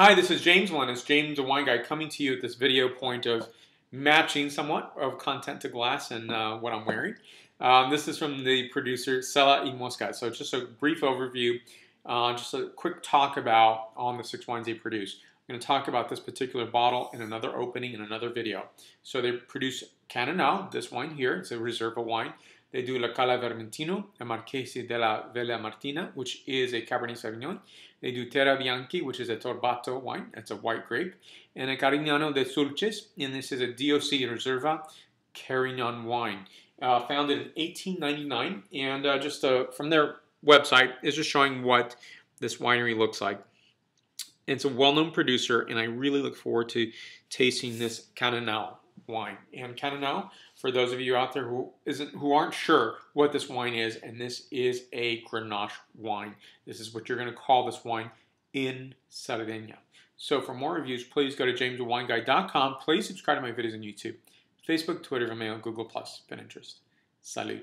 Hi, this is James Melendez, James the Wine Guy, coming to you at this video point of matching somewhat of content to glass and uh, what I'm wearing. Um, this is from the producer Sella y Mosca. So just a brief overview, uh, just a quick talk about on the six wines they produce. I'm going to talk about this particular bottle in another opening in another video. So they produce Canonau, this wine here, it's a Reserva wine. They do La Cala Vermentino, a Marchesi della Villamarina, which is a Cabernet Sauvignon. They do Terre Bianche, which is a Torbato wine. It's a white grape. And a Carignano de Sulcis, and this is a DOC Reserva Carignan wine. Uh, founded in 1899, and uh, just uh, from their website is just showing what this winery looks like. It's a well-known producer, and I really look forward to tasting this Canonau wine. And Canonau, for those of you out there who isn't who aren't sure what this wine is, and this is a Grenache wine. This is what you're going to call this wine in Sardinia. So for more reviews, please go to jameswineguy.com. Please subscribe to my videos on YouTube, Facebook, Twitter, Vimeo, Google+, Pinterest. Salud.